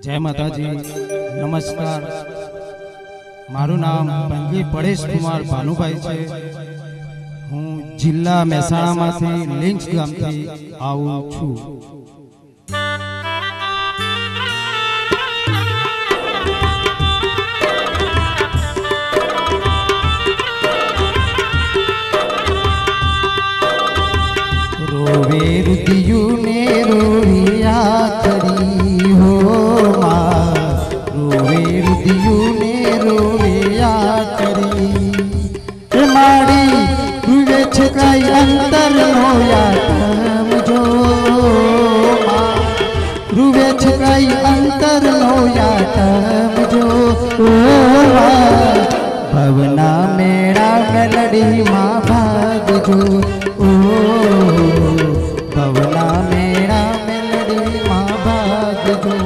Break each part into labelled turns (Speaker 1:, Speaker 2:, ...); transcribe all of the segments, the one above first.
Speaker 1: જય માતાજી. નમસ્કાર. મારું નામ પંજી પરેશ કુમાર ભાનુભાઈ છે. હું જિલ્લા મહેસાણામાંથી લિંક્સ ગામથી આવું છું. निरंतर रोया मुझो रुवे छाई अंतर रोया मुझो भवना मेरा गलड़ी माँ भाग भवना मेरा मेलड़ी माँ भाग जो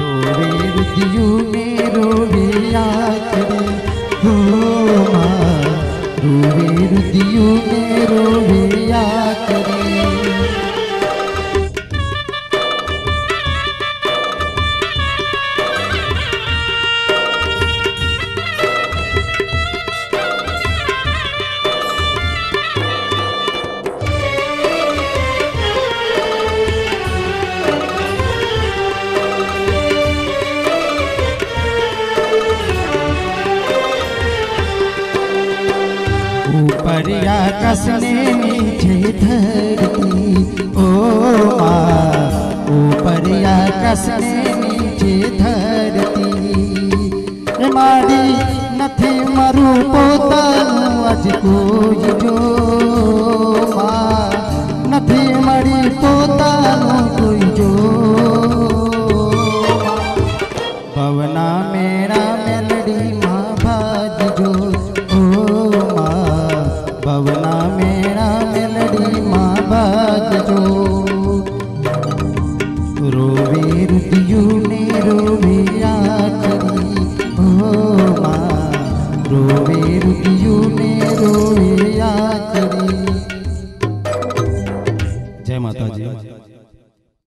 Speaker 1: रोवे रुदियू में रोवे आख हृदय में रोया परिया कसने नीचे धरती, ओ माँ कसने नीचे धरती। मारी नथी मरू पोता अज कोई जो રામે રામમાં ભાગજો.